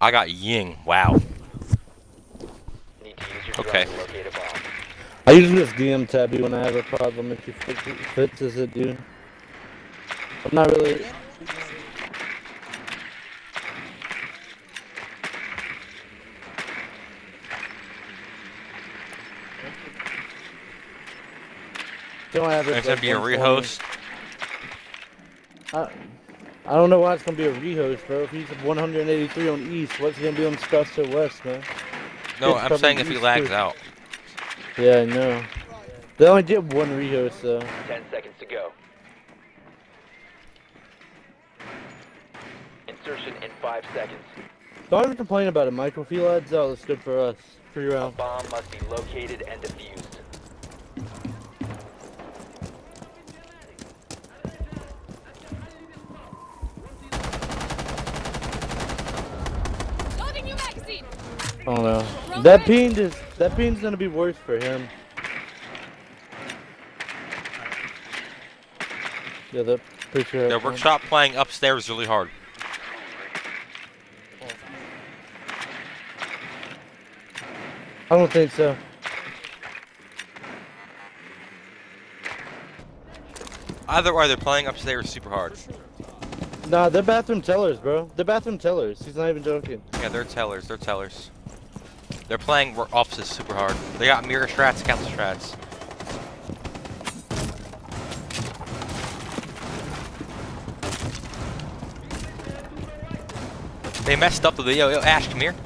I got Ying. Wow. Need to use your Okay. to a bomb. I usually just DM tab you when I have a problem if you fix it, fixes it, dude. I'm not really. Don't have it, There's gonna be a rehost. I, I don't know why it's gonna be a rehost, bro. If he's 183 on East, what's he gonna be on Scotts to West, man? No, It's I'm probably saying if he lags too. out. Yeah, I know. They only did one rehost, though. Ten seconds to go. Insertion in five seconds. Don't even complain about it, Michael. If he lads out, it's good for us. Free A round. bomb must be located and defused. Loading new magazine. I don't know. That ping is that ping's gonna be worse for him. Yeah, that picture. The workshop playing upstairs really hard. I don't think so. Either way, they're playing upstairs super hard. Nah, they're bathroom tellers, bro. They're bathroom tellers. He's not even joking. Yeah, they're tellers. They're tellers. They're playing offices super hard. They got mirror strats, council strats. They messed up the video. Yo, Ash, come here.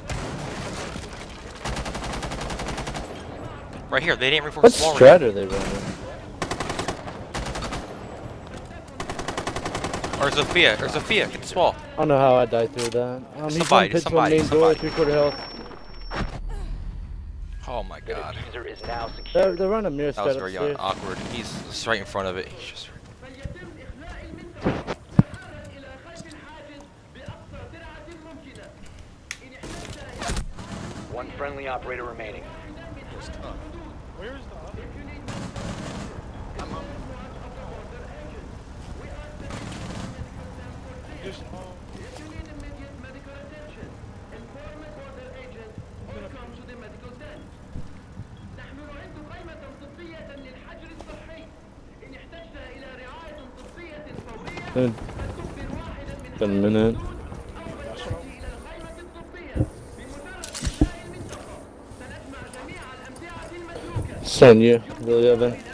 Right here. They didn't What reinforce the wall. strat are they running? Or Sophia. Or Sophia. Get this wall. I don't know how I died through that. Um, he's Somebody, on pitch somebody, one main door, somebody. three quarter health. Oh my The god. diffuser is now They're, secured. they're running mirror That was very uh, upstairs. awkward. He's just right in front of it. He's just. One friendly operator remaining. Dude. Been a minute. Send you, really, Evan.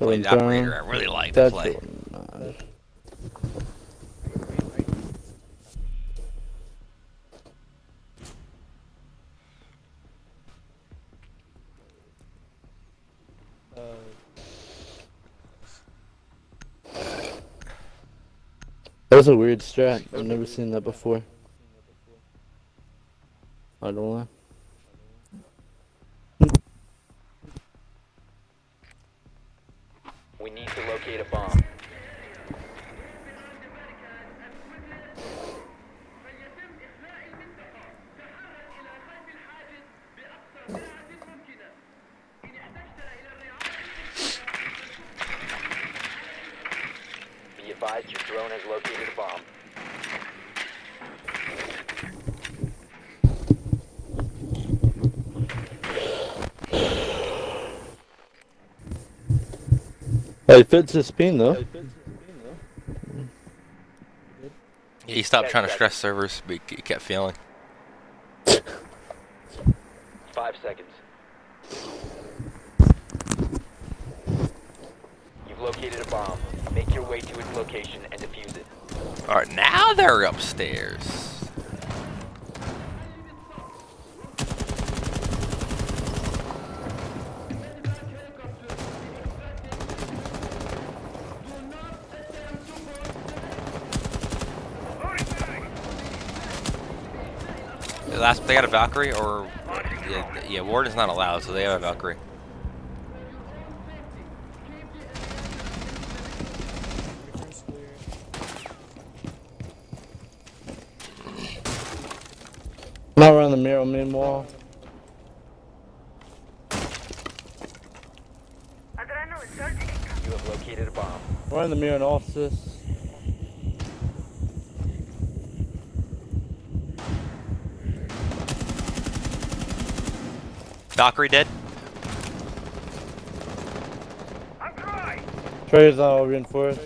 I can play the operator. I really like to play. That was a weird strat. I've never seen that before. I don't lie. Hey, fits his spin though. He stopped trying to stress servers, but he kept failing. Five seconds. You've located a bomb. Make your way to its location and defuse it. Alright, now they're upstairs. They got a Valkyrie or yeah, yeah Warden's not allowed, so they have a Valkyrie. Difference clear. Not around the mirror, main wall. You have located a bomb. We're in the mirror in offices. Valkyrie dead. Trays all reinforced.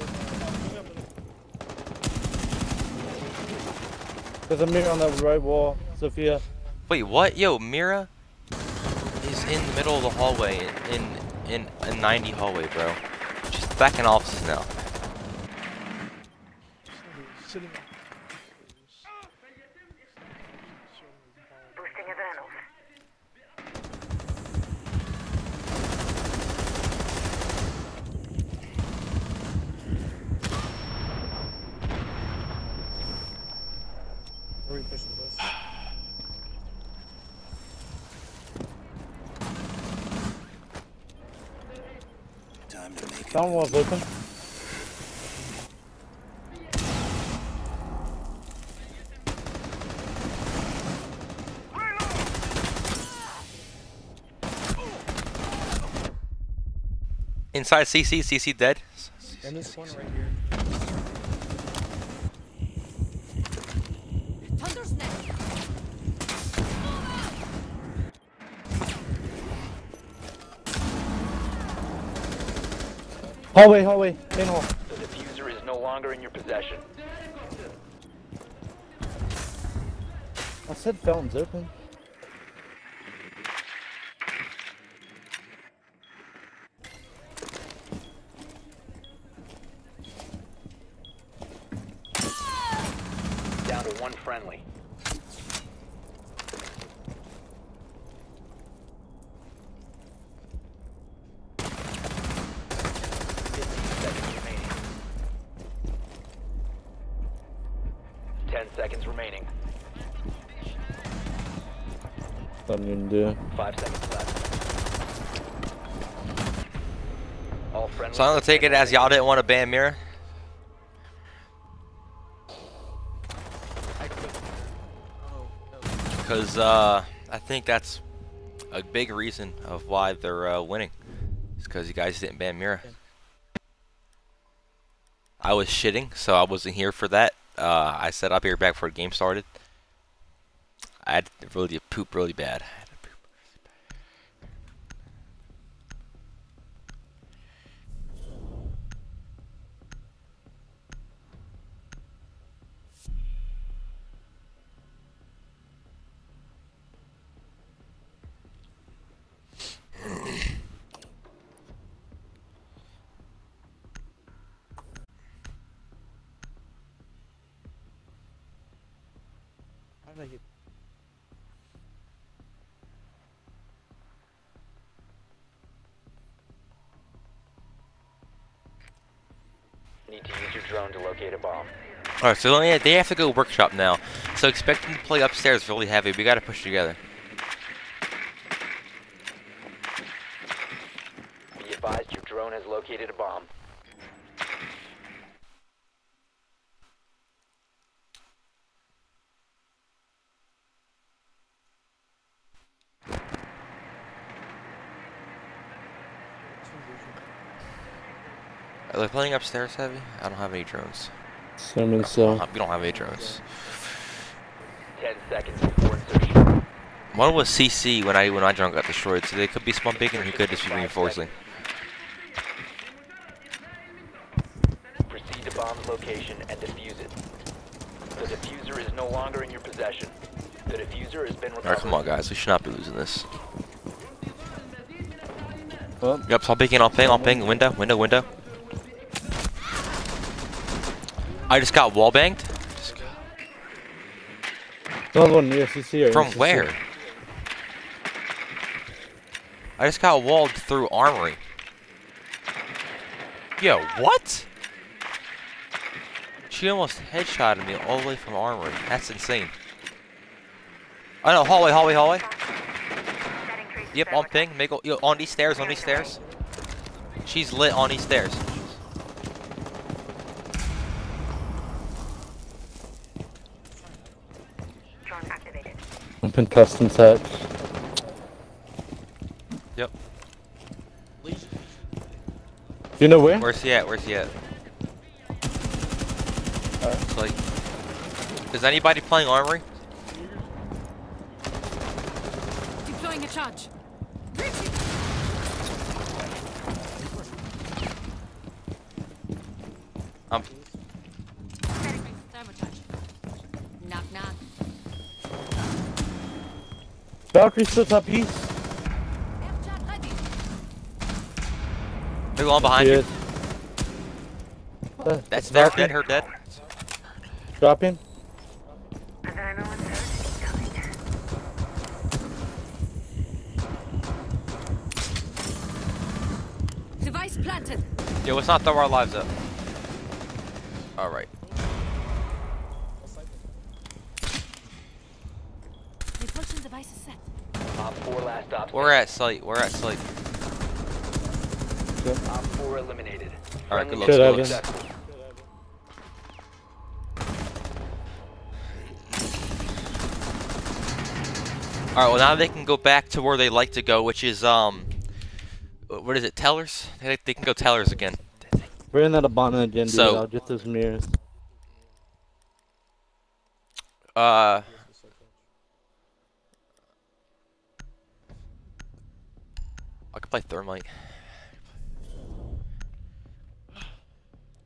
There's a mirror on that right wall, Sophia. Wait, what? Yo, Mira is in the middle of the hallway in in a 90 hallway, bro. She's back in offices now. Sitting Boosting adrenals. Where are we pushing this? Open. Inside CC, CC dead. And this one right here. Hallway, hallway, main hall. The diffuser is no longer in your possession. I said fountain's open. Down to one friendly. Fifteen seconds remaining. Ten seconds remaining. Something you can do. Five seconds left. All friendly. So I'm gonna take it as y'all didn't want to ban Mira. I could. Oh, no. Because uh, I think that's a big reason of why they're uh, winning. It's because you guys didn't ban Mira. I was shitting, so I wasn't here for that. Uh, I said I'll be right back before the game started. I had really poop really bad. Alright, so they they have to go workshop now. So expect them to play upstairs really heavy. We gotta push together. Be advised your drone has located a bomb. Are they playing upstairs heavy? I don't have any drones. Assuming so. Uh, We don't have any drones. Ten seconds before insertion. One was CC when I when my drone got destroyed, so they could be small big and he could just be reinforcing. Proceed to bomb's location and defuse it. The diffuser is no longer in your possession. The diffuser has been recovered. Alright, come on guys, we should not be losing this. Well, Yep, so I'm picking, I'll ping, I'll ping, window, window, window. I just got wall banged. Another one near CC or From NCC. where? I just got walled through armory. Yo, what? She almost headshotted me all the way from armory. That's insane. Oh no, hallway, hallway, hallway. Yep, on ping. Miguel, yo, on these stairs, on these stairs. She's lit on these stairs. Open custom hatch. Yep. Do you know where? Where's he at? Where's he at? Uh. It's like, is anybody playing Armory? Valkyrie still top east. Air charge ready. Miguel on behind She you. is. That's there, Valkyrie. dead, her dead. Dropping. Adrenaline surge incoming. Device planted. Yo, let's not throw our lives up. Alright. Repulsion device is set. Op 4 last stop. We're at site, we're at site. Op 4 eliminated. Alright, good luck. looks, Should good have looks. been. successful. Alright, well now they can go back to where they like to go, which is, um... What is it, Tellers? They, they can go Tellers again. Bring that Hibana again, dude. So- I'll get those mirrors. Uh... I could play Thermite.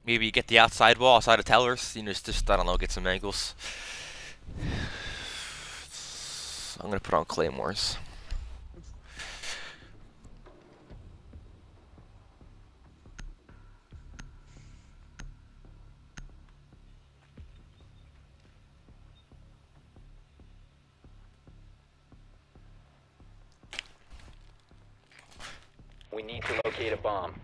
Maybe get the outside wall outside of Tellers. You know, just, just, I don't know, get some angles. I'm gonna put on Claymores. We need to locate a bomb.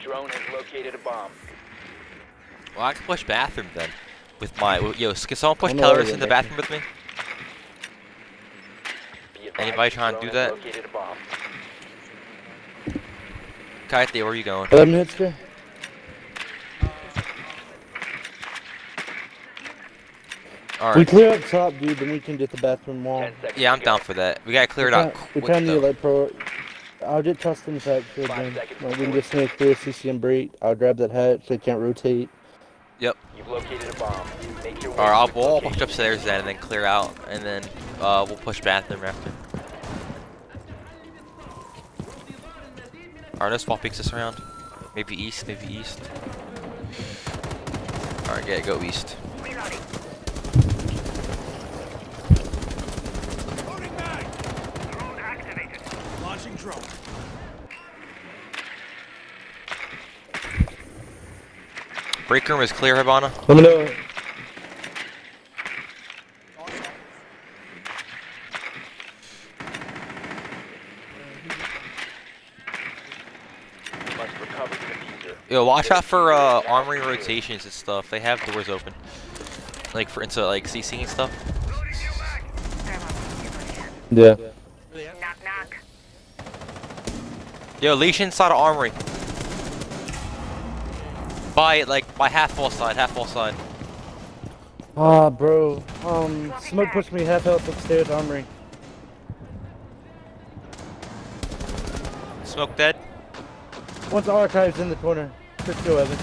Drone has located a bomb. Well, I can push bathroom then. With my, yo, can someone push I'm Tellers in in the bathroom with me? Anybody trying to do has that? Located a bomb. Kite, where are you going? 11 minutes here. We clear up top, dude, then we can get the bathroom wall. Yeah, I'm down for that. We gotta clear it we out can't, we quick can't need like pro. I'll get custom hatch for Five them. seconds Like, we can just make clear CCM and break. I'll grab that hatch. So they can't rotate. Yep. You've located a bomb. Make your way Alright, I'll, we'll all push upstairs then and then clear out and then uh, we'll push bathroom after. Alright, no swap peeks this around. Maybe east, maybe east. Alright, yeah, go east. Reloading. Drone activated. Launching drone. Break room is clear, Hibana. Let me know. You must recover the diffuser. Yo, watch out for uh, armory rotations and stuff. They have doors open. Like for into like CC and stuff. Yeah. Knock knock. Yo, leash inside of armory. By like by half wall side, half wall side. Ah, bro. Um, smoke pushed me half health upstairs armory. Smoke dead. Once archives in the corner. Quick go, Evan.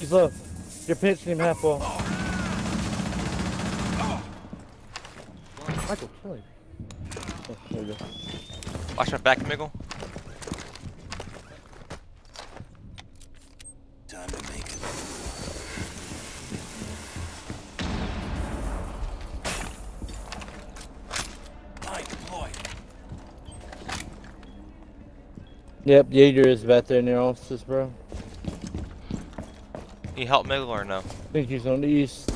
He's low. You're pinching him half wall. Michael, kill him. Oh, there we go. Watch my back, Miggle. Time to make it. I deploy. Yep, Jaeger is back there near offices, bro. Can you help Miggle or no? I think he's on the east.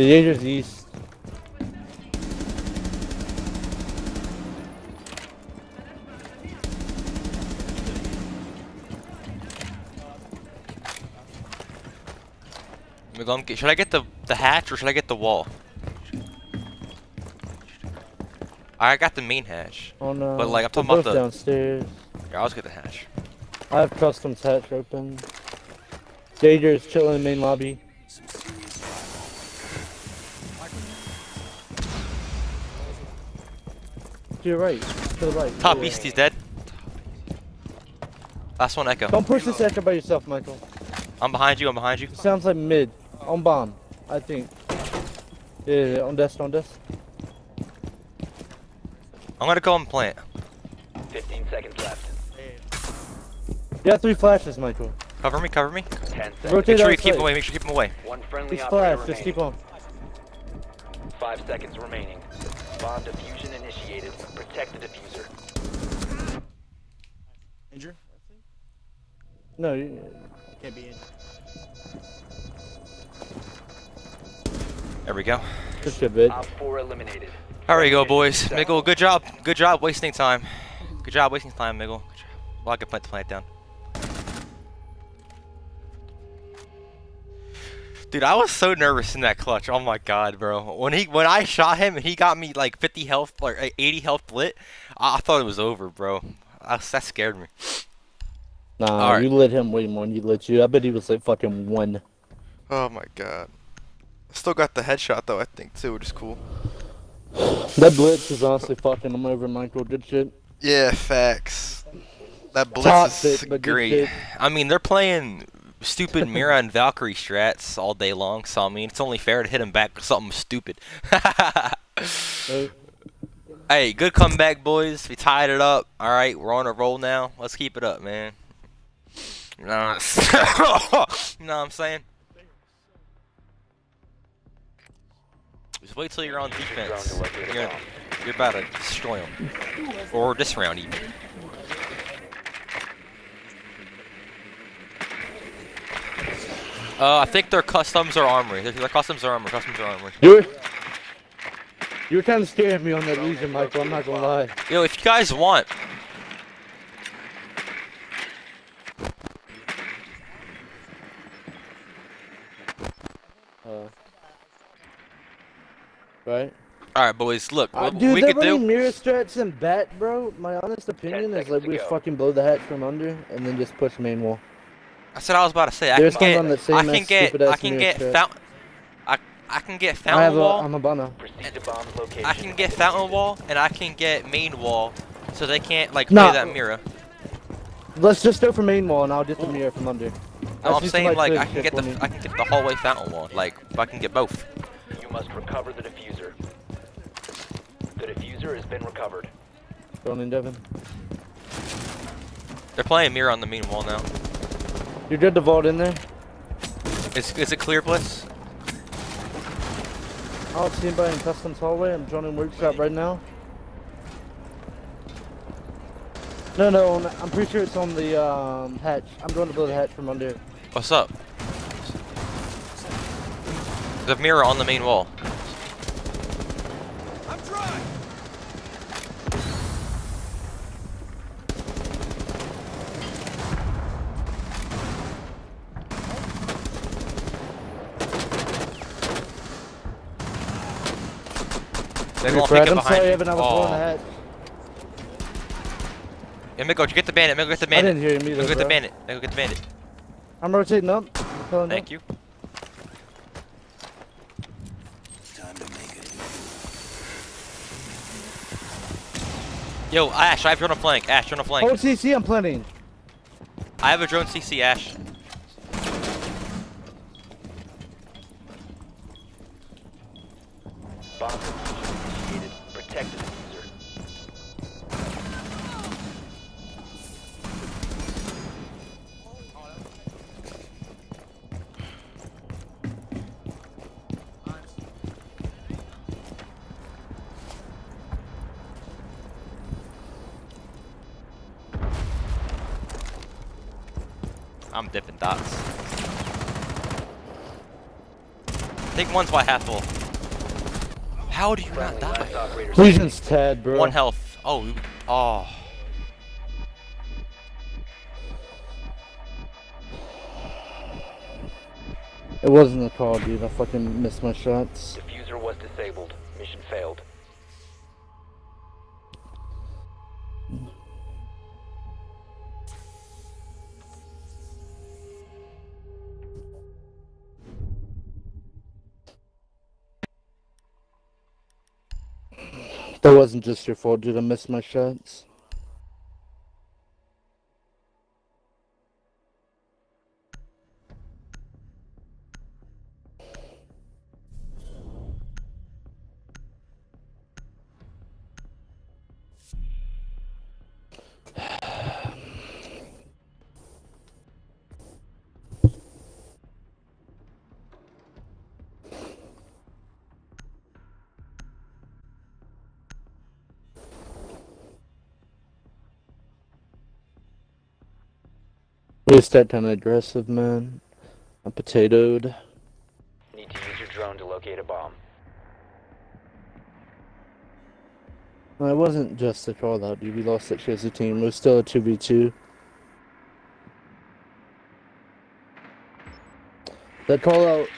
The danger's east. Um, should I get the, the hatch or should I get the wall? I got the main hatch. Oh no. But like I'm talking about the downstairs. Yeah, I'll just get the hatch. I have customs hatch open. Danger is chilling in the main lobby. To your right. To the right. Top to east, he's dead. Last one, Echo. Don't push this echo by yourself, Michael. I'm behind you. I'm behind you. It sounds like mid. On bomb, I think. Yeah, yeah, yeah, on desk, on desk. I'm gonna go and plant. 15 seconds left. You have three flashes, Michael. Cover me. Cover me. 10 seconds. Rotate Make sure you keep him away. Make sure you keep him away. One friendly He's operator flash, just keep on. Five seconds remaining. Bomb diffusion initiated. Protect the diffuser. Injure? No, you, Can't be injured. There we go. good shit, bitch. Op 4 eliminated. There we go, boys. Miggle, good job. Good job wasting time. Good job wasting time, Miggle. Good job. Well, I can plant the plant down. Dude, I was so nervous in that clutch. Oh my god, bro. When he when I shot him and he got me like 50 health or uh, 80 health lit, I, I thought it was over, bro. I, that scared me. Nah, Alright. you lit him way more than you lit you. I bet he was like fucking one. Oh my god. Still got the headshot though, I think too, which is cool. That blitz is honestly fucking him over, Michael. Good shit. Yeah, facts. That blitz Toxic, is but great. I mean, they're playing stupid Mira and Valkyrie strats all day long, so I mean, it's only fair to hit them back with something stupid. Hey, good comeback, boys. We tied it up. All right, we're on a roll now. Let's keep it up, man. You know what I'm saying? Just wait till you're on defense. You're, you're about to destroy them. Or this round, even. Uh, I think they're customs or armory. They're, they're customs or armory. Customs or armory. you were, you were kind of scaring me on that Lesion, Michael. I'm not gonna lie. Yo, if you guys want, Uh, right? all right, boys. Look, Uh, what dude, we they're could running do. mirror strats and bat, bro. My honest opinion is like we go. fucking blow the hatch from under and then just push main wall. That's what I was about to say. I There's can get, on the same I can get, I can get fountain. I, I can get I fountain have a, wall. I'm a banner. Proceed to bomb's location. I can get fountain wall, and I can get main wall, so they can't like Nah. play that mirror. Let's just go for main wall and I'll get the mirror from under. No, I I'm saying somebody like I can get the me. I can get the hallway fountain wall. Like if I can get both. You must recover the diffuser. The diffuser has been recovered. Going in, Devin. They're playing mirror on the main wall now. You're good to vault in there. Is is it clear, Bliss? I don't see anybody in customs hallway. I'm joining workshop right now. No, no, I'm pretty sure it's on the um, hatch. I'm going to blow the hatch from under. What's up? The mirror on the main wall. They You're won't pick it I'm behind sorry, you. Evan, I was blowing the Oh. hatch. Yeah, Miko, get the bandit. Miko, get the I bandit. didn't hear him either, Miko, get the bro. bandit. Miko, get the bandit. I'm rotating up. I'm Thank up. you. Time to make it. Yo, Ash, I have drone on flank. Ash, drone on flank. Oh, Hold CC, I'm planning. I have a drone CC, Ash. Bomb Take one's by half full. How do you not die? last operator Lesion's Tad, bro. One health. Oh, oh. It wasn't a call, dude. I fucking missed my shots. Diffuser was disabled. Mission failed. That wasn't just your fault, dude. I missed my shots. That kind of aggressive, man. I'm potatoed. Need to use your drone to locate a bomb. Well, it wasn't just a call out, dude. We lost shit as a team. It was still a 2v2. That call out,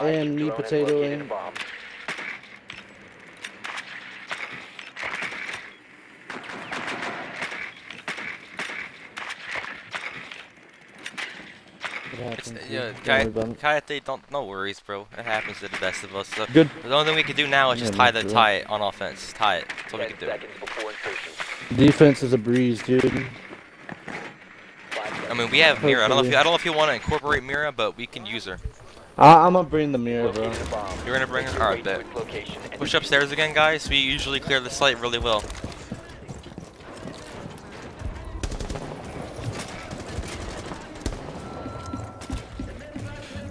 And me drone has potato located a in. bomb. it It's, happened. dude. Yeah, Don't worry about it. Kayate, don't no worries, bro. It happens to the best of us. So Good. the only thing we can do now is Yeah, just me tie the too. tie it on offense. Tie it. That's what we can do. seconds before insertion. Defense is a breeze, dude. I mean, we have Mira. I don't know if you, I don't know if you want to incorporate Mira, but we can use her. I I'm gonna bring the mirror, bro. Located a bomb. You're gonna bring her? Make Alright, way bet. its location and Push upstairs again, guys. We usually clear the site really well.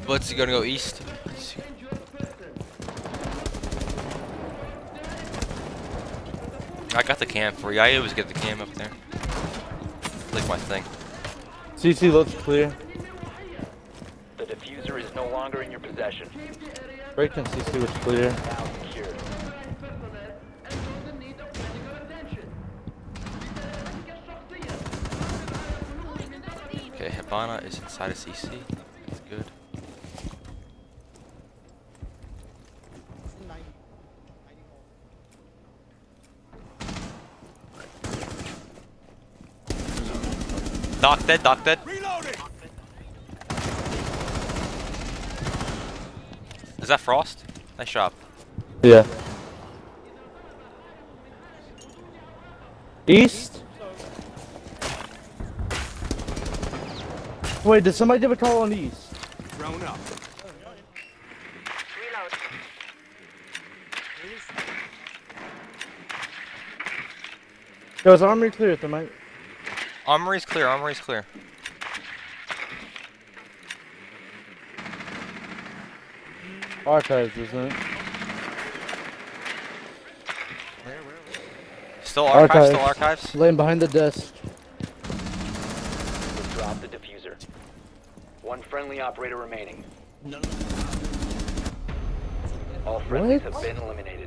What's he gonna go east? I got the cam for you. I always get the cam up there. Like my thing. CC looks clear. The diffuser is no longer in your possession. Break and CC was clear. Now secured. Okay, Hibana is inside of CC. That's good. Doc dead, Doc dead. Is that Frost? Nice job. Yeah. East? Wait, did somebody give a call on East? Drone up. Reload. Yo, is armory clear at the mic? Armory's clear, armory's clear. Archives, isn't it? Still archives, still Archives. archives. Laying behind the desk. Drop the diffuser. One friendly operator remaining. No, no, All friendlies What? have been eliminated.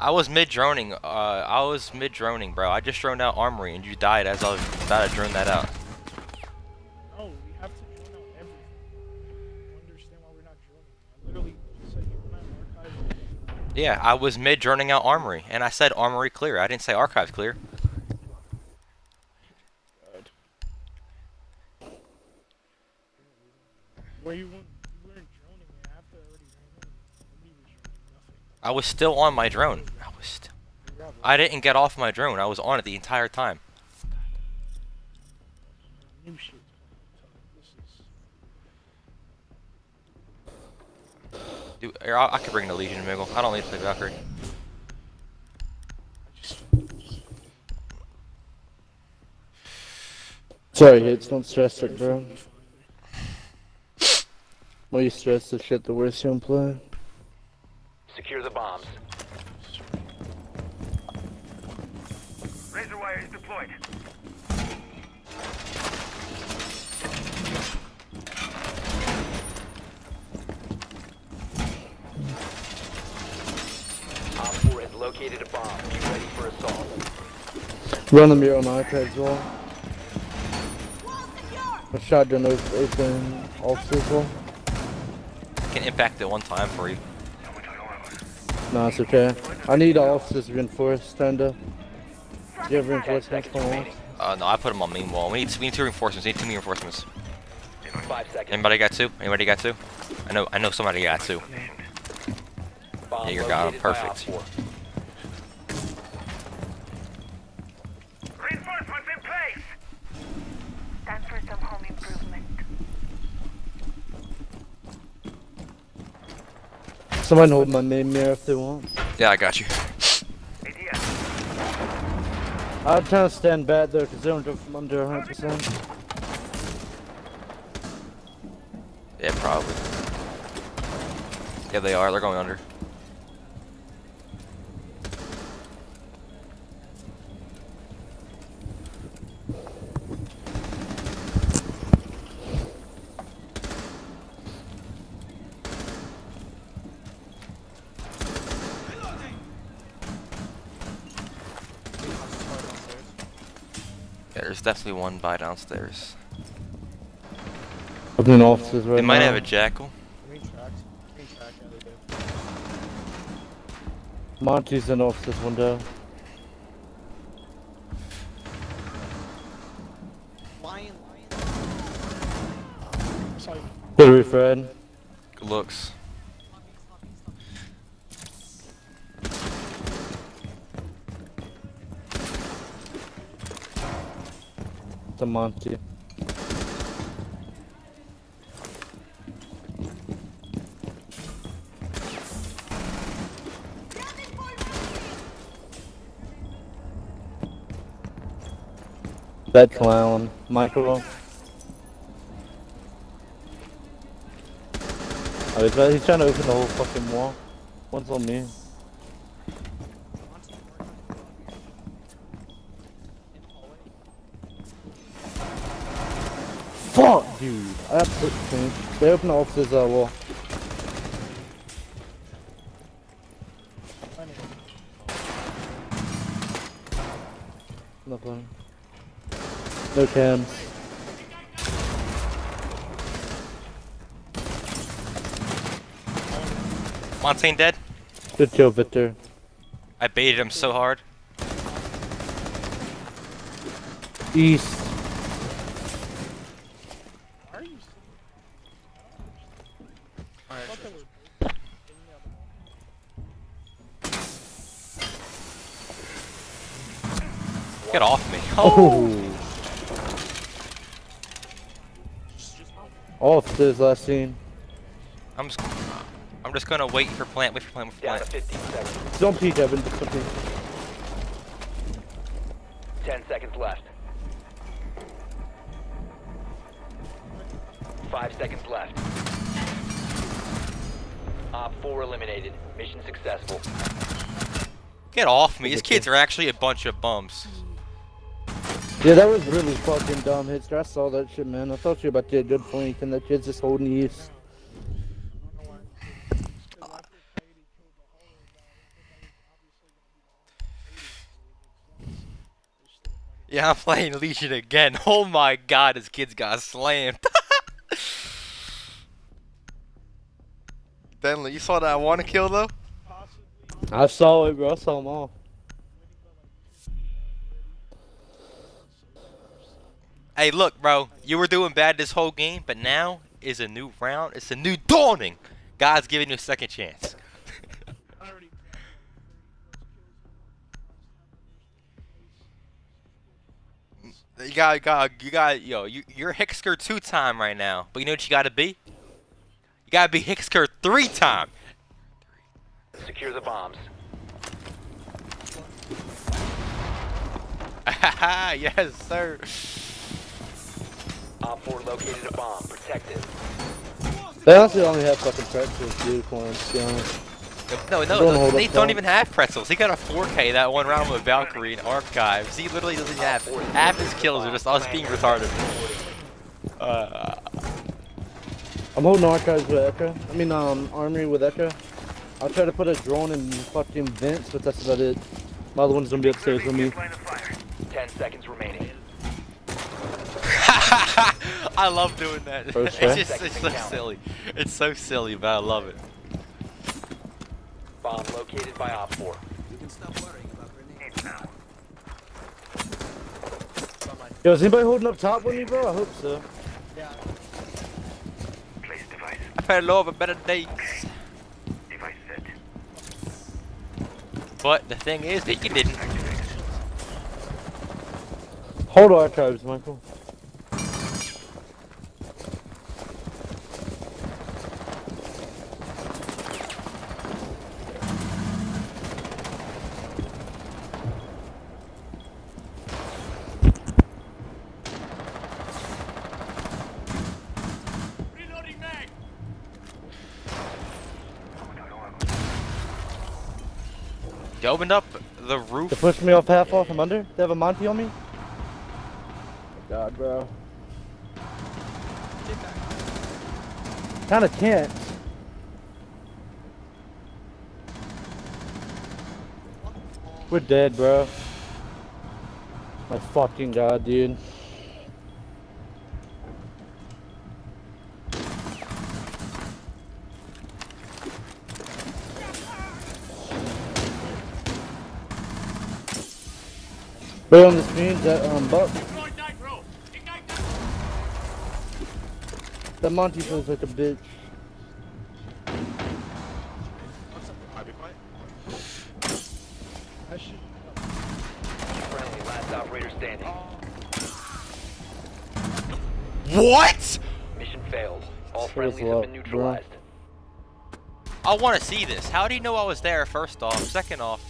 I was mid droning. Uh, I was mid droning, bro. I just droned out armory, and you died as I was about to drone that out. No, we have to drone out everything. I understand why we're not droning. I literally said you not archive. Yeah, I was mid droning out armory, and I said armory clear. I didn't say archives clear. Where you weren't, you weren't droning it after I already ran in. Nobody was droning nothing. I was still on my drone. I was. St- We got I didn't get off my drone. I was on it the entire time. Dude, I, I could bring the Lesion Miggle. I don't need to play Valkyrie. Sorry, hits, don't stress it, bro. More you stress the shit, the worse you'll play. Secure the bombs. Razor wire is deployed. Op 4 has located a bomb. Be ready for assault. Run the mirror on the archives wall. A shotgun op- open all circle. can impact it one time for you. No, it's okay. I need officers reinforced, kinda. Do you have reinforcements for me? Uh, no, I put them on main wall. We need, we need two reinforcements. We need two reinforcements. Five seconds. Anybody got two? Anybody got two? I know, I know somebody got two. Bomb Yeah, you got 'em. located by Perfect. Op 4. Reinforcements in place! Time for some home improvement. Someone hold my main mirror if they want. Yeah, I got you. I'm trying to stand back there because they don't go from under 100%. Yeah, probably. Yeah, they are. They're going under. Yeah, there's definitely one by downstairs. Opening officers right They might now. have a jackal. Green tracks. Green track, yeah, they do. Monty's in officers window. Lion, lion. Sorry. Hillary Fred. Good looks. Monty. That clown. Michael. Oh, he's, he's trying to open the whole fucking wall. One's on me. Absolutely changed. They opened the officer's uh, wall. Nothing. No cams. Montagne dead. Good kill, Victor. I baited him so hard. East. Why are you sitting? I thought they were in the other one. Get off me. Oh. oh Officers last seen. I'm just, I'm just gonna wait for plant. Wait for plant. Wait for Down to plant. Don't peek, Evan. Don't peek. 10 seconds left. Five seconds left. Op 4 eliminated. Mission successful. Get off me. These kids are actually a bunch of bums. Yeah, that was really fucking dumb, Hitster. I saw that shit, man. I thought you were about to get a good flank, and that kid's just holding east. Yeah, I'm playing Lesion again. Oh my god, this kid's got slammed. Bentley, you saw that I want to kill though? I saw it, bro. I saw them all. Hey, look, bro. You were doing bad this whole game, but now is a new round. It's a new dawning. God's giving you a second chance. You got, you got, you got, yo, you, you're Hicksker two time right now. But you know what you gotta be? You gotta be Hicksker three times. Secure the bombs. yes, sir. Op 4 located a bomb. Protect it. They honestly only have fucking pretzels, dude. Come on, to be honest. No, Don't no, they don't top. even have pretzels. He got a 4K that one round with Valkyrie in archives. He literally doesn't have half his kills are just us being retarded. Uh, I'm holding archives with Echo. I mean, um, armory with Echo. I'll try to put a drone in fucking vents, but that's about it. My other one's gonna be upstairs with me. Line of fire. 10 seconds remaining. I love doing that. First It's just it's so silly. It's so silly, but I love it. Bomb located by Op 4. Yo, is anybody holding up top with me, bro? I hope so. Yeah. Place device. I've had love of better days. But the thing is that you didn't. Activated. Hold archives, Michael. You opened up the They roof. pushed me off half off. I'm under. They have a Monty on me. God, bro. Kinda can't. We're dead, bro. My fucking god, dude. But on the screen, that um, Buck. That Monty feels like a bitch. I should. Friendly, last operator standing. What? Mission failed. All Shows friendlies have been neutralized. I want to see this. How do you know I was there? First off, second off.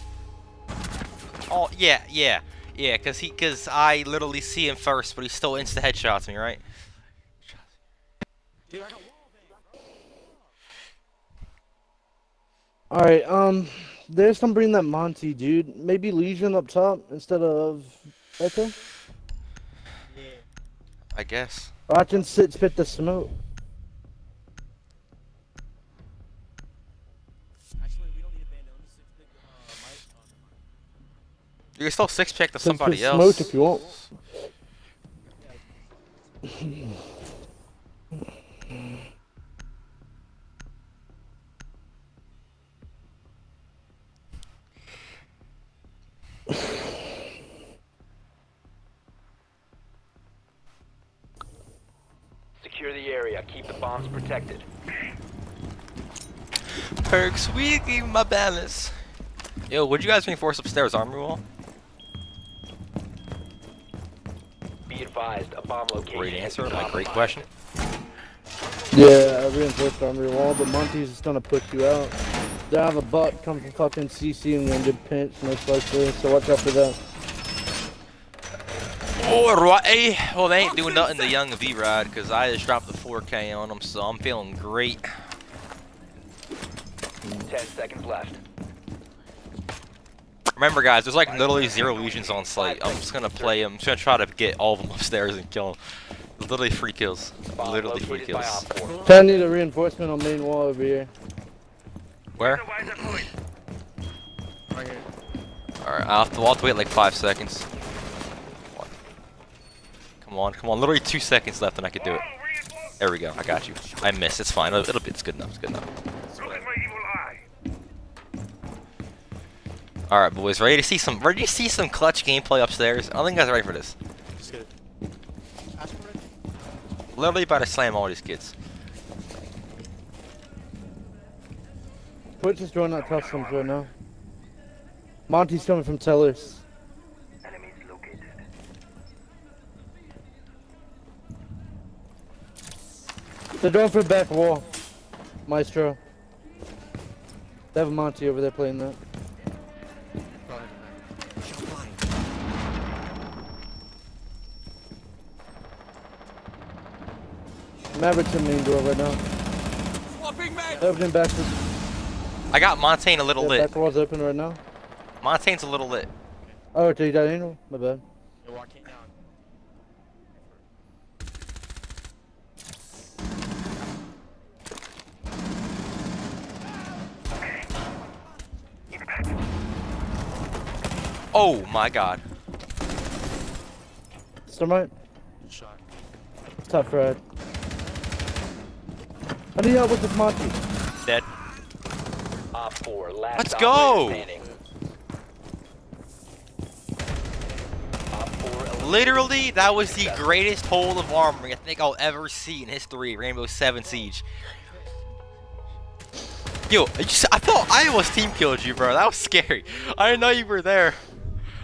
Oh yeah, yeah, yeah. Cause he, cause I literally see him first, but he still insta headshots me, right? Alright, um, there's somebody in that Monty, dude. Maybe Lesion up top instead of Echo? Yeah. I guess. Or I can sit spit the smoke. You can still six pick to Sit spit somebody smoke else. if you want. Secure the area. Keep the bombs protected. Perks, we keep my balance. Yo, would you guys reinforce upstairs armor wall? Be advised, a bomb location. Great answer. been My great question. Yeah, I reinforced armor wall, but Monty's just gonna push you out. They have a butt come from fucking CC and gonna get pinched most likely, so watch out for that. Alright. Eh, well, they ain't doing nothing to young V Rod because I just dropped the 4K on them, so I'm feeling great. Ten seconds left. Remember, guys, there's like literally zero lesions on site. I'm just gonna play them. I'm just gonna try to get all of them upstairs and kill them. Literally free kills. Literally free kills. I need a reinforcement on main wall over here. Where? Right here. Alright, I'll have, to, I'll have to wait like five seconds. Come on, come on. Literally two seconds left and I could do it. There we go. I got you. I missed. It's fine. It'll, it'll be. It's good enough. It's good enough. Look at my evil eye. All right, boys. Ready to see some? Ready to see some clutch gameplay upstairs? I don't think you guys are ready for this. Just get it. Ask for it. Literally about to slam all these kids. Twitch is drawing out customs right now. Monty's coming from Tellers. Enemies located. They're going for back wall. Maestro. They have a Monty over there playing that. Go ahead, man. Shot flying. Maverick's in main door right now. They're opening back. I got Montagne a little Yeah, lit. back wall's open right now. Montagne's a little lit. Oh, did you got angle? My bad. Yo, I came down. Oh my God. Thermite? Shot. Top Fred. I need help with this Monty. Dead. Op 4, last Let's go! standing. Op 4 eliminated. Literally, that was the greatest hold of armory I think I'll ever see in history. Rainbow Seven Siege. Yo, you s- I thought I almost team killed you, bro. That was scary. I didn't know you were there.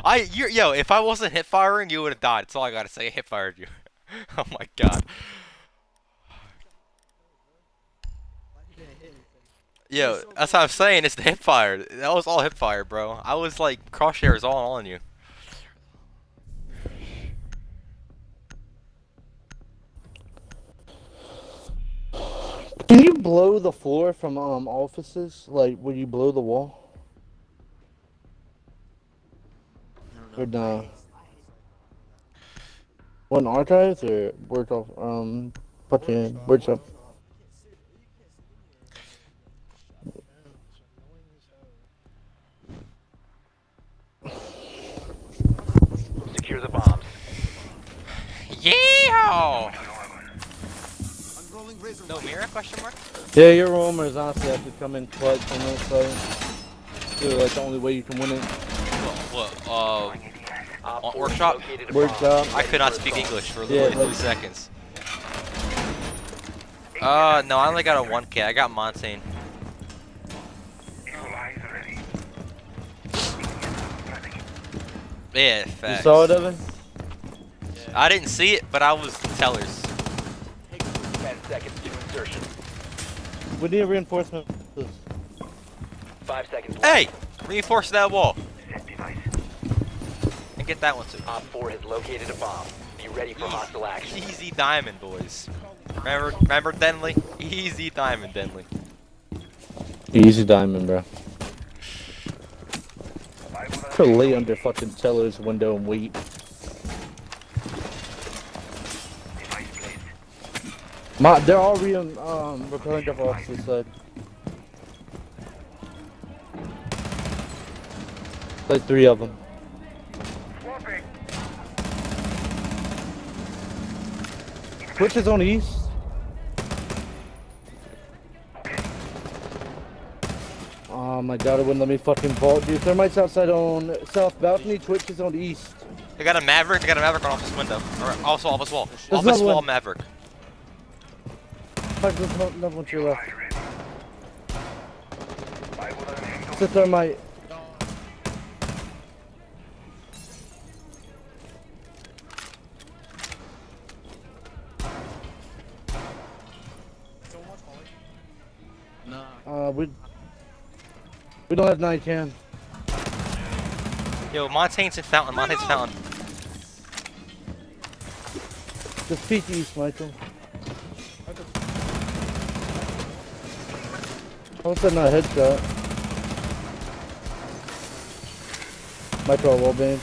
I, you, yo, if I wasn't hip firing, you would have died. That's all I gotta say. I hip fired you. oh my god. Yo, that's what I'm saying. It's the hip fire. That was all hip fire, bro. I was like crosshair is all on you. Can you blow the floor from um offices? Like, will you blow the wall? Or no? What in archives or work off um fucking workshop? Secure the bombs. Yeah. No Mira? Question mark. Yeah, your rumors honestly have to come in clutch on this fight. Feel like the only way you can win it. What? what uh, On workshop? Workshop. I could not speak. English for Yeah, literally three seconds. Uh, no, I only got a 1K. I got Montagne. Yeah, You saw it, Evan? I didn't see it, but I was the tellers. 10 seconds to insertion. We need reinforcement. 5 seconds left. Hey, reinforce that wall. And get that one too. Op 4 has located a bomb. Be ready for hostile action. Easy diamond, boys. Remember, remember Denley? Easy diamond, Denley. Easy diamond, bro. Could lay under fucking Teller's window and wait. My, they're all re um repelling the officer side. Like three of them. Which is on east? My god, it wouldn't let me fucking vault, dude. Thermite's outside on south balcony, Twitch is on east. They got a Maverick. They got a Maverick on office window. Or also office wall. There's office another wall one. Maverick. Fuck, there's no- another one to your left. It's a thermite. Uh, we we don't have night can. Yo, Montagne's in Fountain. Montagne's in Fountain. Just peek east, Michael. How was that not a headshot? Michael wallbang.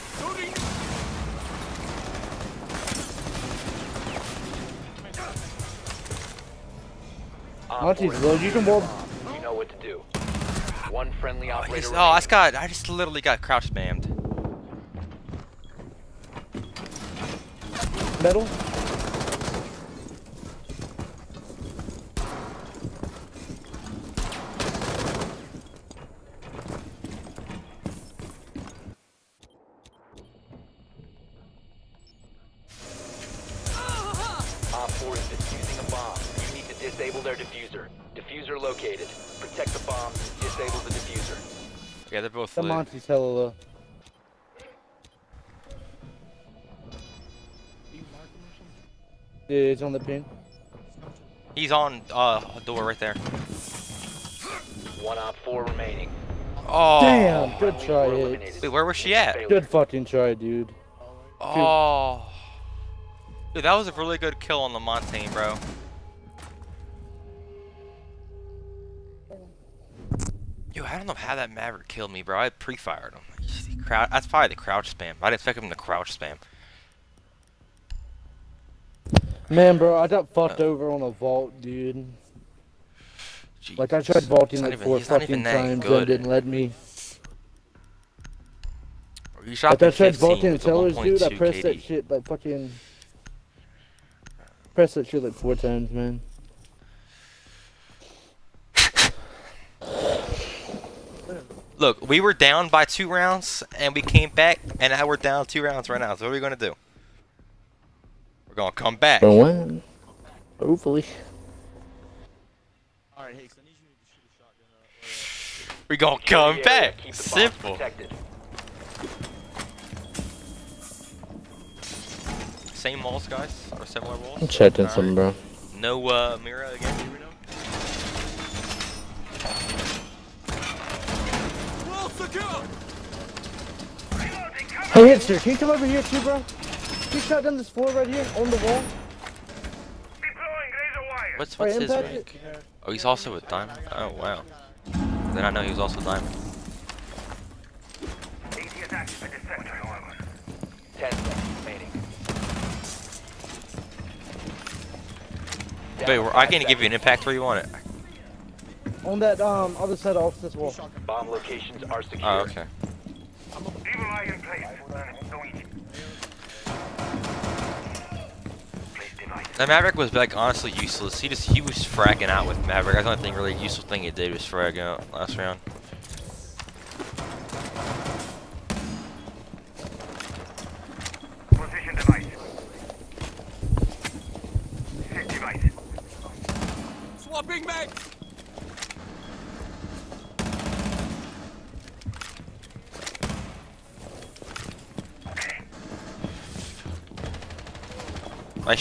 Op ah, Monty's low, you can wall- bomb. You know what to do. One friendly Oh, operator oh. I just got. I just literally got crouch spammed. Metal? Their diffuser. Diffuser located. Protect the bomb. Disable the diffuser. Yeah, they're both The lit. Monty's hella low. Yeah, he's on the pin. He's on uh door right there. One Op 4 remaining. Oh. Damn, good try, were Hicks. Wait, where was she at? Good fucking try, dude. Oh. Dude, that was a really good kill on the Montagne, bro. Yo, I don't know how that Maverick killed me, bro. I pre-fired him. Crowd- That's probably the crouch spam. I didn't expect him to crouch spam. Man, bro, I got fucked uh. over on a vault, dude. Jeez. Like, I tried vaulting like even- four fucking times and didn't let me. You shot Like, I tried vaulting the tellers, dude. I 1.2 pressed that shit like fucking. Press that shit like four times, man. Look, we were down by two rounds, and we came back, and now we're down two rounds right now. So what are we gonna do? We're gonna come back. But when? Hopefully. Alright, Hicks, I need you to shoot a shotgun. Uh, or, We gonna come area. back. Keep the bombs Simple. protected. Same walls, guys, or similar walls. I'm checking Alright. some, bro. No uh, Mira again. do we know? Hey, Hipster, can you come over here too, bro? Can you shot down this floor right here on the wall? What's what's his rank? Oh, he's also with Diamond. Oh wow. Then I know he was also Diamond. Remaining. Down Wait, we're- I can give you an impact where you want it. On that um other side of this wall. Bomb locations are secure. Oh, okay. The Maverick was like honestly useless. He just he was fragging out with Maverick. That's the only thing really useful thing he did was frag out last round.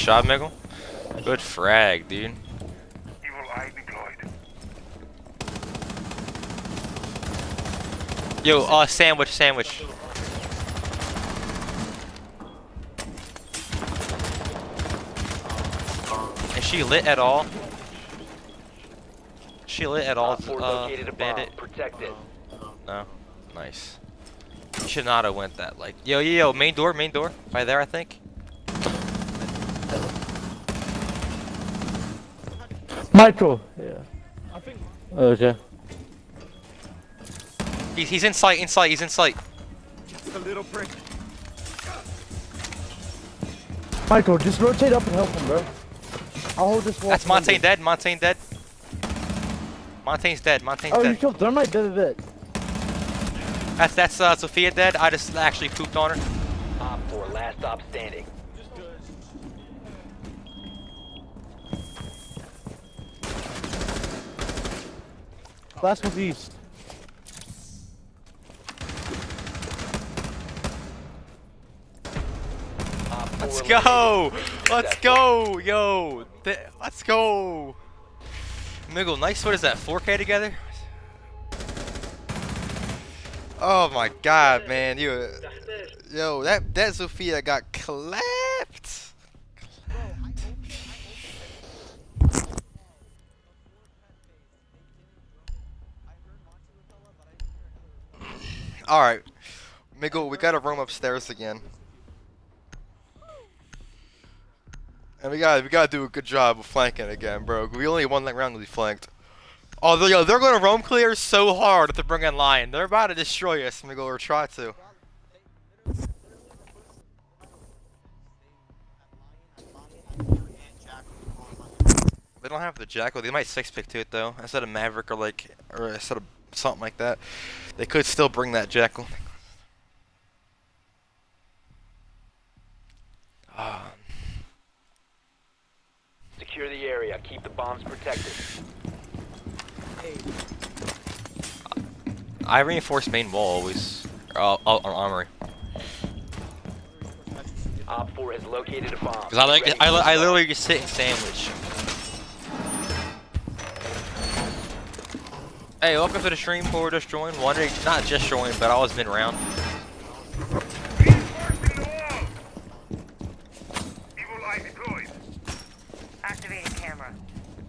Shot, Miguel. Good frag, dude. Evil eye deployed. Yo, uh, sandwich, sandwich. Is she lit at all? Is she lit at all, Op 4 uh, located a bomb. bandit? Protect it. No? Nice. You should not have went that, like... Yo, yo, yo, main door, main door. Right there, I think. Michael. Yeah. I think Okay. He's, he's in sight, in sight, he's in sight. Just a little prick. Michael, just rotate up and help him, bro. I'll hold this wall. That's for Montagne Monday. dead, Montagne dead. Montagne's dead, Montagne's Oh, you dead. killed Thermite? Bit, bit, bit. That's, that's uh, Sophia dead. I just actually pooped on her. Op 4, last stop standing. Last one's east. Op 4 Let's go! Let's go! Yo! Let's go! Miggle, nice. What is that? 4K together? Oh my god, man. You. Yo, that, that Sophia got clapped. Alright. Miggle, we gotta roam upstairs again. And we gotta we gotta do a good job of flanking again, bro. We only one round we flanked. Oh, they, yo, they're gonna roam clear so hard if they bring in Lion. They're about to destroy us, Miguel, or try to. They don't have the Jackal. They might six pick to it though, instead of Maverick or like, or instead of something like that. They could still bring that Jackal. Ah. Secure the area. Keep the bombs protected. Hey. I reinforce main wall always. Or, uh, uh, armory. Op 4 has located a bomb. Cause I like, Ready I, I literally just sit and sandwich. Hey, welcome to the stream for just joined. Wondering, not just joined, but I was mid round. Reinforcing the wall. Evil eye deployed. Activating camera.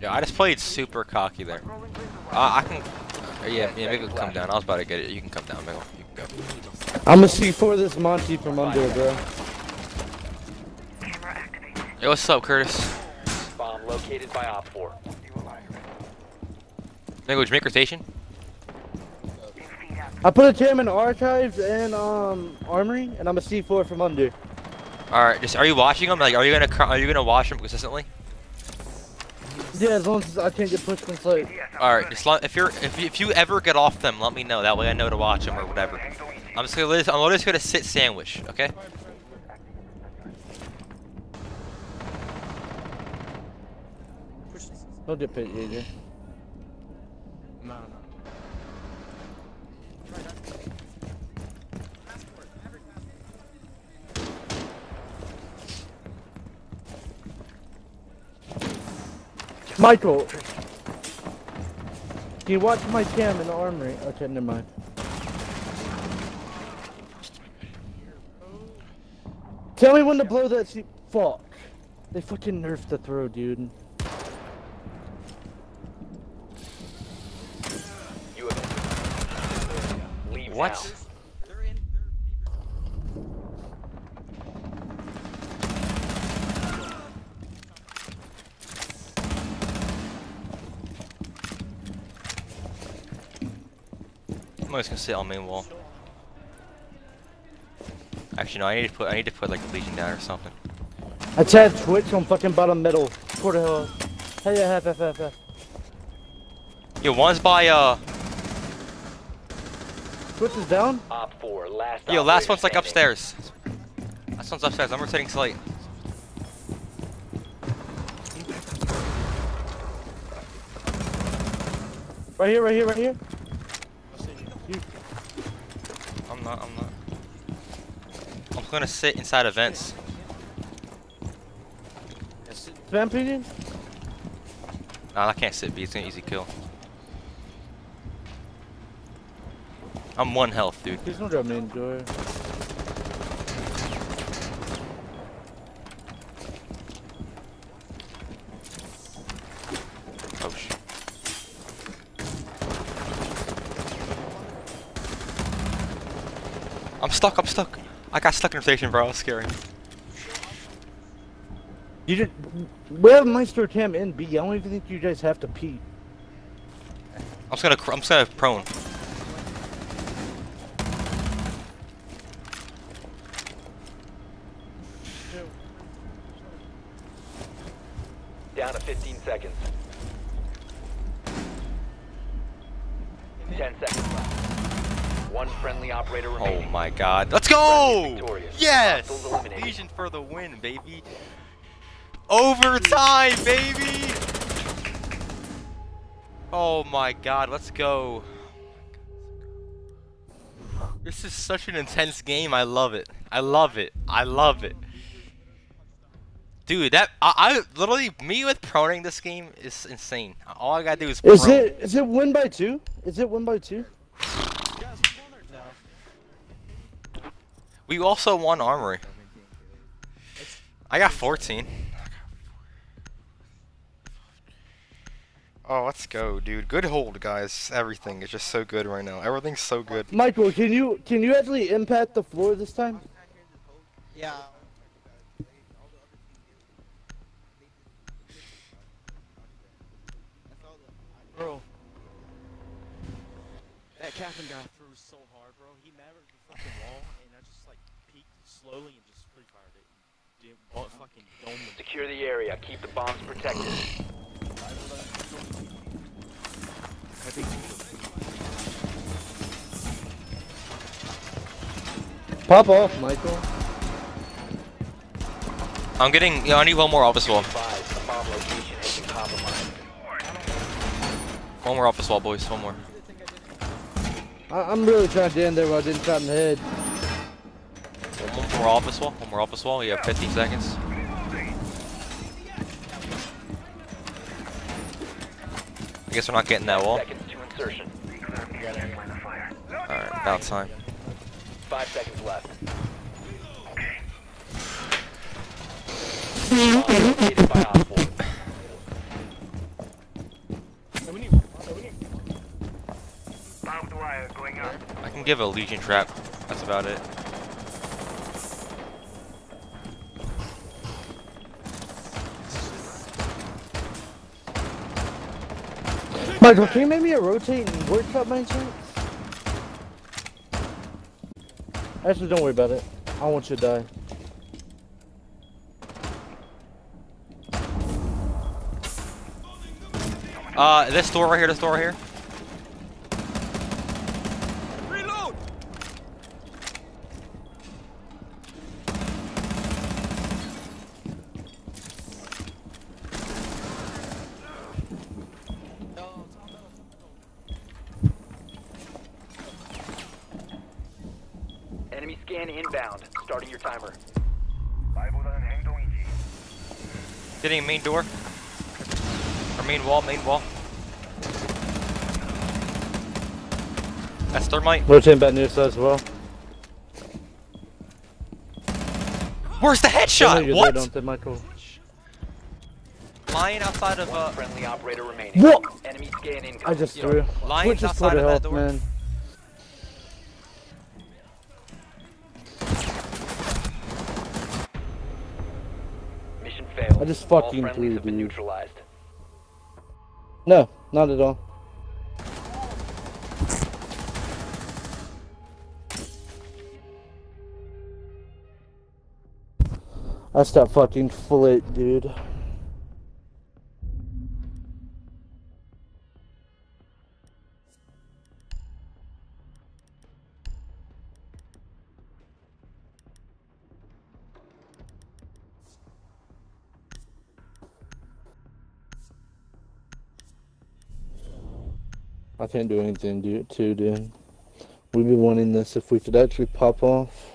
Yeah, I just played super cocky there. Rolling Uh, I can. uh, yeah, yeah, Miguel can come down. I was about to get it. You can come down, Miguel. You can go. I'm gonna see for this Monty from under, bro. Camera activated. Yo, what's up, Curtis? Bomb located by Op 4. Evil eye. Miguel, did you make rotation? Two feet up. I put a Tim in archives and um armory, and I'm a C4 from under. All right, just are you watching them? Like, are you gonna are you gonna watch them consistently? Yeah, as long as I can't get pushed from sight. All right, just let, if you're if you, if you ever get off them, let me know. That way I know to watch them or whatever. I'm just gonna lit- I'm just gonna sit sandwich, okay? Don't get paid, AJ. Michael! Can you watch my cam in the armory? Okay, never mind. Tell me when to blow that. Fuck. They fucking nerfed the throw, dude. You have leave What? now. They're in. They're beavers. I'm just gonna sit on main wall. Actually, no. I need to put I need to put like a lesion down or something. I tabbed Twitch on fucking bottom middle. Quarter hill. Hey, yeah, half, half, half, half. Yo, one's by uh. Twitch is down? Op 4, last Yo, last operator one's like upstairs. Last one's upstairs. I'm rotating slate. Right here, right here, right here. I'll see you. I'm not. I'm not. I'm gonna sit inside of vents. Yes, it- Nah, I can't sit B. It's an easy kill. I'm one health, dude. Please don't drop me enjoy. Oh shit. I'm stuck. I'm stuck. I got stuck in rotation, bro. It's scary. You did. We have Maestro Cam in B. I don't even think you guys have to pee. I'm just gonna. I'm just gonna prone. Down to 15 seconds. 10 seconds left. One friendly operator Oh remaining. my god. Let's go! Yes! Hostiles. Lesion for the win, baby. Overtime, baby! Oh my god, let's go. This is such an intense game. I love it. I love it. I love it. Dude, that I, I literally me with proning this game is insane. All I gotta do is Prone. Is it? Is it win by two? Is it win by two? Guys, what's on there now? We also won armory. I got 14. Oh, let's go, dude. Good hold, guys. Everything is just so good right now. Everything's so good. Michael, can you can you actually impact the floor this time? Yeah. Bro. That captain guy threw so hard, bro. He married the fucking wall, and I just like peeked slowly and just free fired it. Did bought fucking dome the Secure the area. Keep the bombs protected. I think Pop off, Michael. I'm getting. Yeah, I need one more office wall. Advise the bomb location has been compromised. One more office wall, boys. One more. I, I'm really trying to end there, but I didn't shot in the head. One more office wall. One more office wall. We have 15 seconds. I guess we're not getting that wall. Seconds to insertion. Alright, about time. Five seconds left. Bomb located by Op 4. Hey, we need. Hey, we need. Barbed wire going up. I can give a Lesion trap. That's about it. Michael, can you make me a rotating any chance? Actually, don't worry about it. I want you to die. Uh, this door right here, this door right here. Enemy scan inbound. Starting your timer. Getting main door. Or main wall, main wall. That's thermite. Rotating back near side as well. Where's the headshot? You're what? There, don't Michael? Lion outside of uh, friendly operator remaining. What? Enemy scan incoming. I just threw. Lion outside of that door. Man. Fucking friendlies threw, have been dude. neutralized. No, not at all. That's that fucking flit, dude. Can't do anything to it too, dude. We'd be wanting this if we could actually pop off.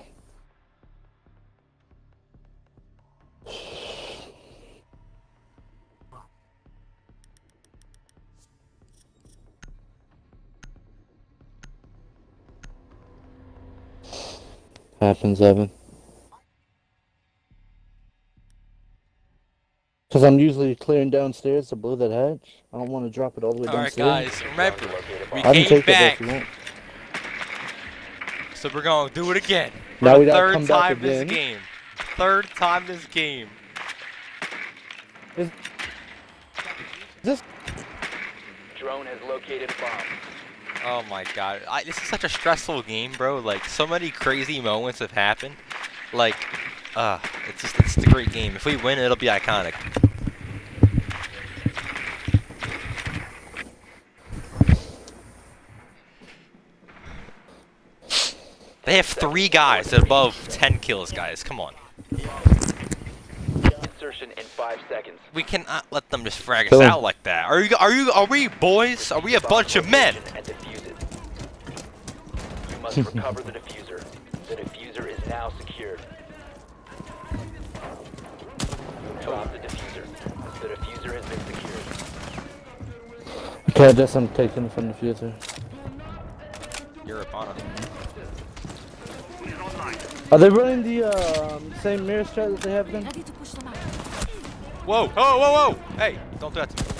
Happens, Evan. Because I'm usually clearing downstairs to blow that hatch. I don't want to drop it all the way All right, downstairs. guys. Remember, we I can came take it back, if you want. so we're gonna do it again. For Now the we third come back time this again. game. Third time this game. This drone has located a bomb. Oh my god. I, this is such a stressful game, bro. Like, so many crazy moments have happened. Like, uh, it's just, it's a great game. If we win, it'll be iconic. They have three guys above 10 kills, guys. Come on. Insertion in five seconds. We cannot let them just frag us Kill 'em. out like that. Are you, are you, are we boys? Are we a bunch of men? And defuse it. You must recover the diffuser. The diffuser is now secured. Drop the diffuser. The diffuser has been secured. Okay, I guess I'm taking from the future. You're upon it. Are they running the um, same Mira strat that they have been? Whoa, whoa, whoa, whoa! Hey, don't do that to me.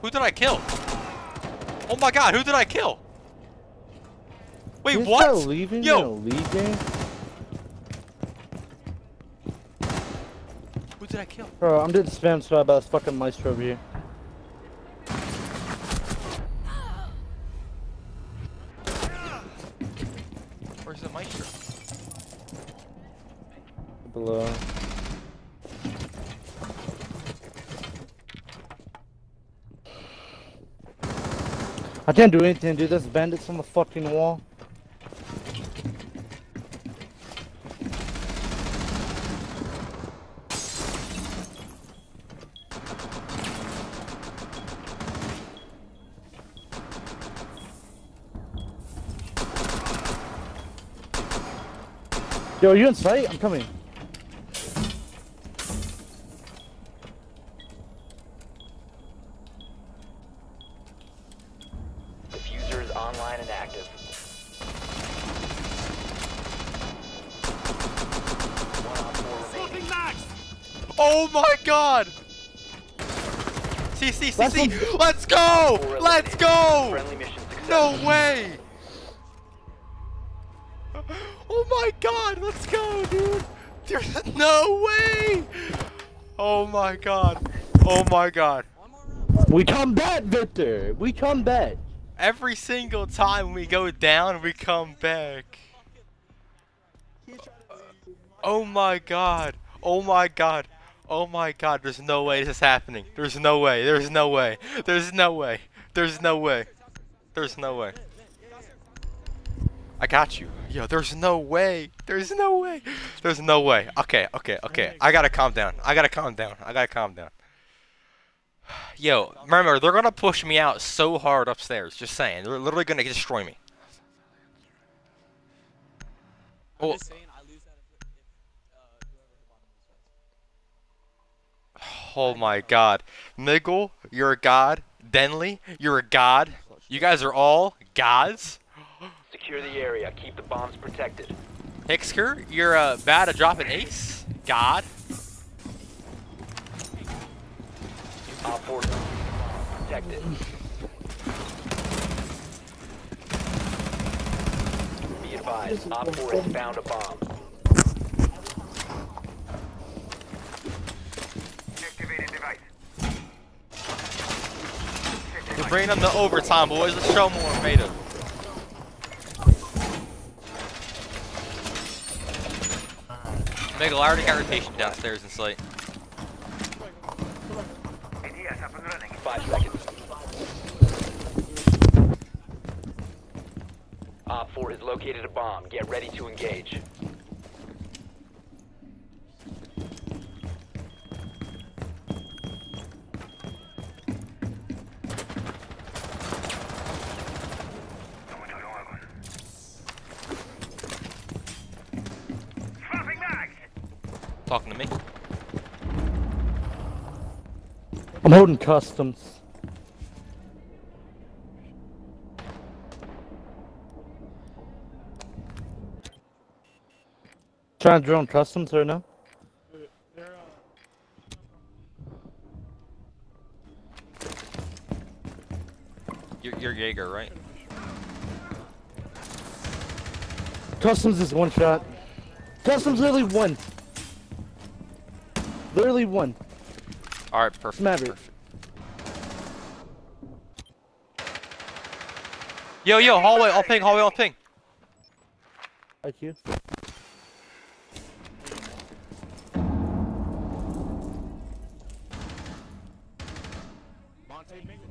Who did I kill? Oh my god, who did I kill? Wait, You what? leaving Yo. league game? Who did I kill? Bro, I'm getting spam spot by this fucking maestro over here. Where's the maestro? Below. I can't do anything, dude. There's bandits on the fucking wall. Yo, are you in sight? I'm coming. Let's go! Let's go! Friendly mission success. No way! Oh my god, let's go, dude! There's no way! Oh my god. Oh my god. We come back, Victor. We come back. Every single time we go down, we come back. Oh my god. Oh my god. Oh my god. There's no way this is happening. There's no way. There's no way. There's no way. There's no way. There's no way. I got you. Yo, there's no way. There's no way. There's no way. Okay, okay, okay. I gotta calm down. I gotta calm down. I gotta calm down. Yo, remember, they're gonna push me out so hard upstairs. Just saying. They're literally gonna destroy me. I'm oh Well- just saying, I lose that if, if uh, whoever hit bottom loses. Oh my god. Niggle, you're a god. Denley, you're a god. You guys are all gods. Secure the area. Keep the bombs protected. Hixker, you're uh, bad at dropping ace. God. Op 4 protected. Be advised, Op 4 has found a bomb. We're them to overtime, boys. Let's show 'em what we're made of. Miguel, I already got rotation downstairs in sight. And running. Five seconds. Op 4 has located a bomb. Get ready to engage. I'm holding customs. Trying to drone customs right now. You're, you're Jaeger, right? Customs is one shot. Customs literally one. Literally one. All right, perfect. Maverick. perfect. Yo, yo, hallway, I'll ping, hallway, I'll ping. IQ.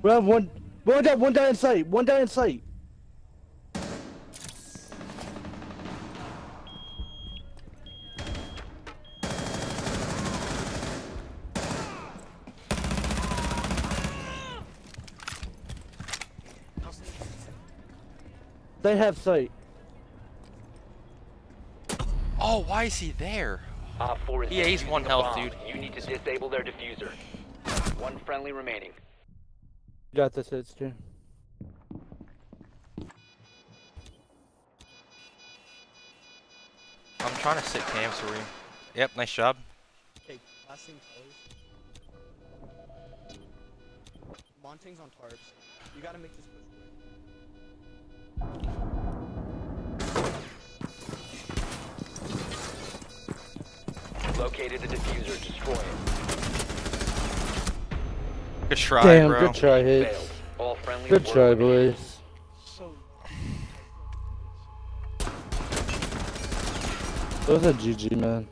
We have one. One down. One down in sight. One down in sight. They have sight. Oh, why is he there? Op 4 is Yeah, he's one health, bomb. dude. You need to disable their diffuser. One friendly remaining. Got this, it's true. I'm trying to sit cam, Serene. Yep, nice job. Okay, last thing, fellas. Montang's on tarps. You gotta make this push Located the diffuser. Destroy it. Good try, Damn, bro. good try, hits. Failed. All friendlies Good try, boys. so. That was a GG, man.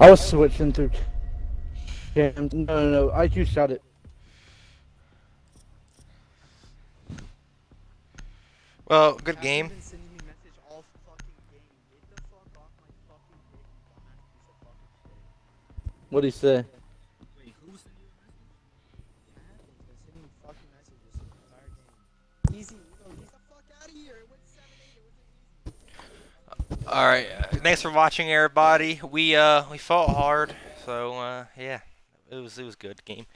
I was switching through cam. No, no, no. IQ shot it. Well, good game. been sending me message all fucking game. Get the fuck off my fucking dick, you dumbass piece of fucking shit. What'd he say? Wait, who's sending you a message? Cat's been sending me fucking messages the entire game. Easy, bro, get the fuck out of here. It went 7 8. It wasn't easy. All right, uh, thanks for watching, everybody. We uh we fought hard, so uh yeah, it was it was good game.